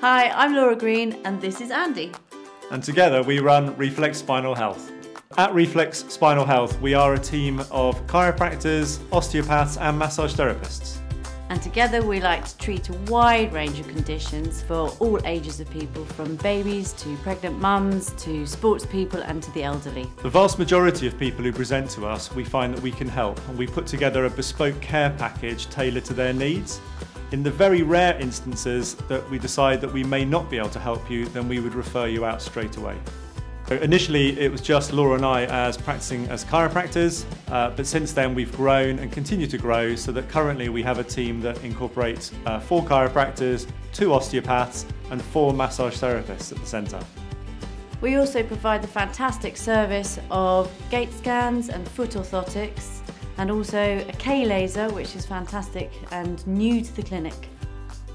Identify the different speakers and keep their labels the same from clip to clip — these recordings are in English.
Speaker 1: Hi, I'm Laura Green, and this is Andy.
Speaker 2: And together we run Reflex Spinal Health. At Reflex Spinal Health, we are a team of chiropractors, osteopaths, and massage therapists.
Speaker 1: And together we like to treat a wide range of conditions for all ages of people, from babies to pregnant mums to sports people and to the elderly.
Speaker 2: The vast majority of people who present to us, we find that we can help, and we put together a bespoke care package tailored to their needs. In the very rare instances that we decide that we may not be able to help you, then we would refer you out straight away. Initially, it was just Laura and I as practicing as chiropractors, uh, but since then we've grown and continue to grow so that currently we have a team that incorporates uh, four chiropractors, two osteopaths, and four massage therapists at the centre.
Speaker 1: We also provide the fantastic service of gait scans and foot orthotics, and also a K laser, which is fantastic and new to the clinic.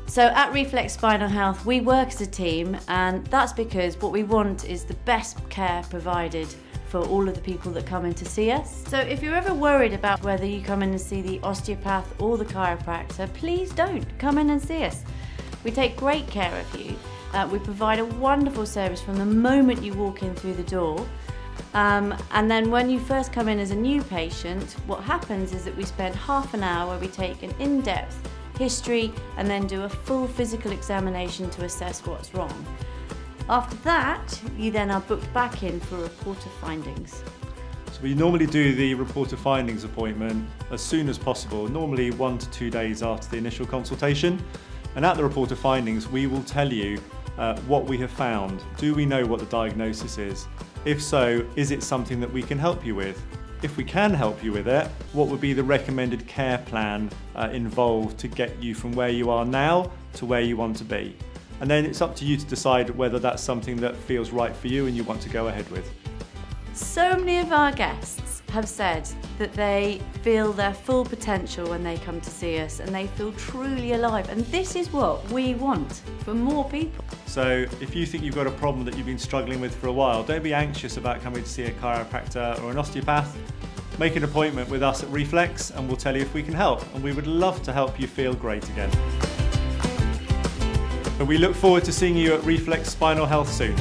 Speaker 1: So at Reflex Spinal Health, we work as a team, and that's because what we want is the best care provided for all of the people that come in to see us. So if you're ever worried about whether you come in and see the osteopath or the chiropractor, please don't. Come in and see us. We take great care of you. Uh, we provide a wonderful service from the moment you walk in through the door. Um, and then when you first come in as a new patient, what happens is that we spend half an hour where we take an in-depth history, and then do a full physical examination to assess what's wrong. After that, you then are booked back in for a report of findings.
Speaker 2: So we normally do the report of findings appointment as soon as possible, normally one to two days after the initial consultation. And at the report of findings, we will tell you uh, what we have found. Do we know what the diagnosis is? If so, is it something that we can help you with? If we can help you with it, what would be the recommended care plan uh, involved to get you from where you are now to where you want to be? And then it's up to you to decide whether that's something that feels right for you and you want to go ahead with.
Speaker 1: So many of our guests have said that they feel their full potential when they come to see us and they feel truly alive. And this is what we want for more people.
Speaker 2: So if you think you've got a problem that you've been struggling with for a while, don't be anxious about coming to see a chiropractor or an osteopath. Make an appointment with us at Reflex and we'll tell you if we can help. And we would love to help you feel great again. But we look forward to seeing you at Reflex Spinal Health soon.